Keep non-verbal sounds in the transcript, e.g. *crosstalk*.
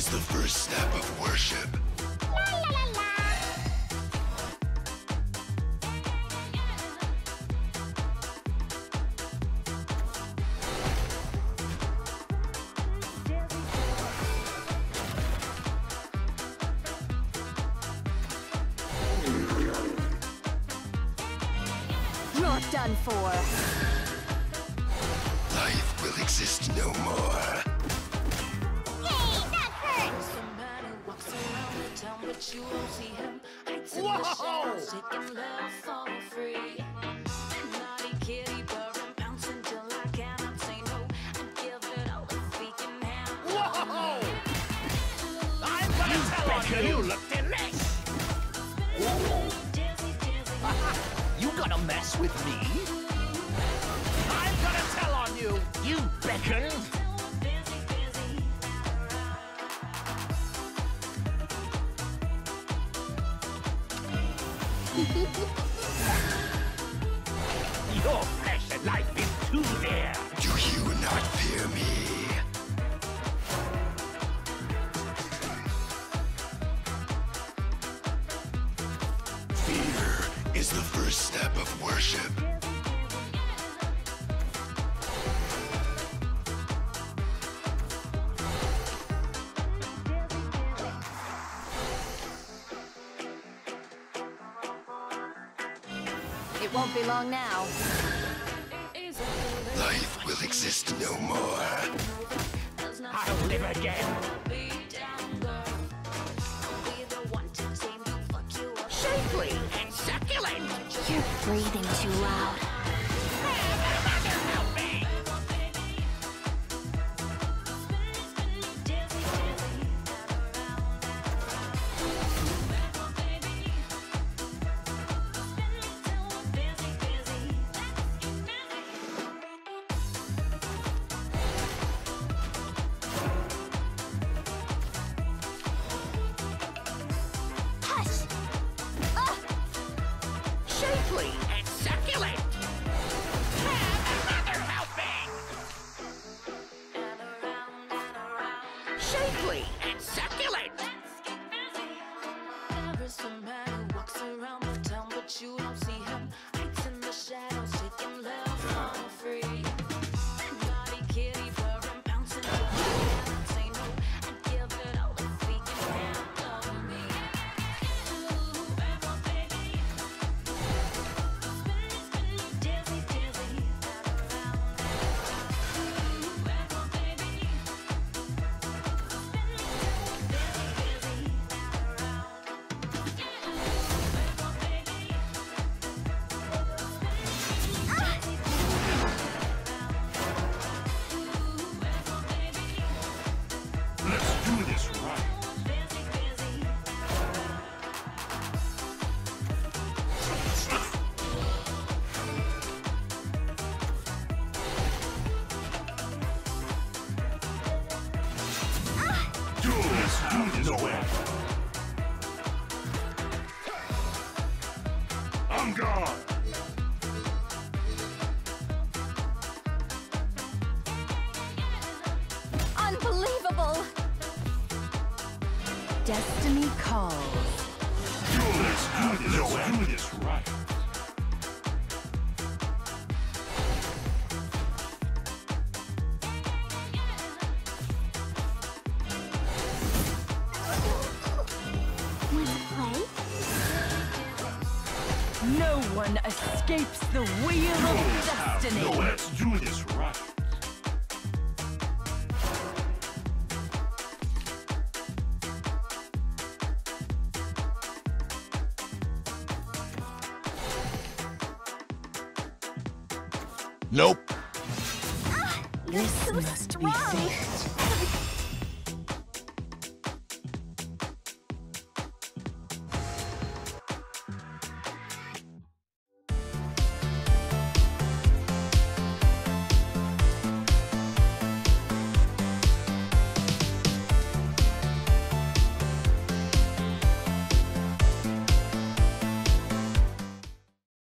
is the first step of worship. You're done for. Life will exist no more. But you won't see him. In the Whoa! taking love for free. Naughty kitty, purring, bouncing till I cannot say no. I give it all if he can handle Whoa! I'm gonna tell on you. You look delish. Dizzy, dizzy, You gonna mess with me? I'm gonna tell on you. You beckon. *laughs* Your flesh and life is too dear. Do you not fear me? Fear is the first step of worship. It won't be long now. Life will exist no more. I'll live again. be down, girl. I'll be the one to tame you, fuck you up. Shapely and succulent. You're breathing too loud. Shapely and succulent. Another helping. Shapely and succulent. This way. I'm gone. Unbelievable! Destiny calls. This right. One escapes the wheel of destiny. let's do this right. Nope. Ah, you're This so must be strong. fate.